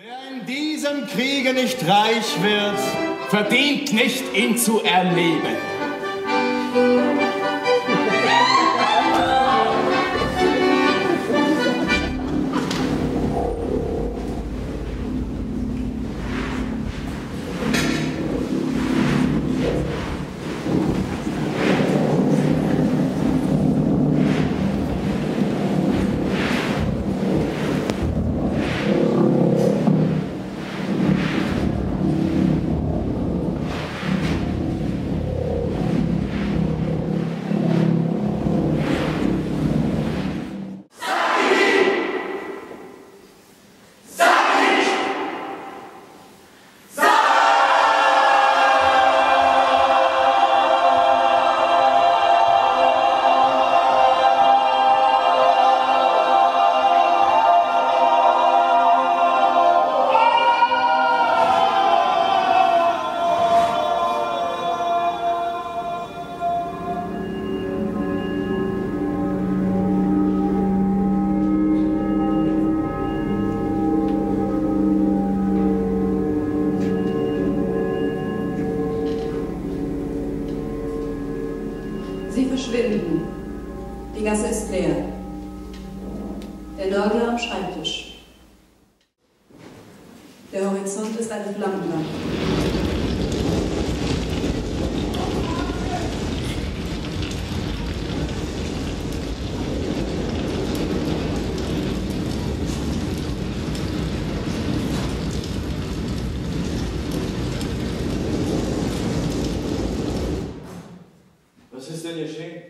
Wer in diesem Kriege nicht reich wird, verdient nicht, ihn zu erleben. Sie verschwinden. Die Gasse ist leer. Der Nörgler am Schreibtisch. Der Horizont ist eine Flammenlampe. size de yaşayın.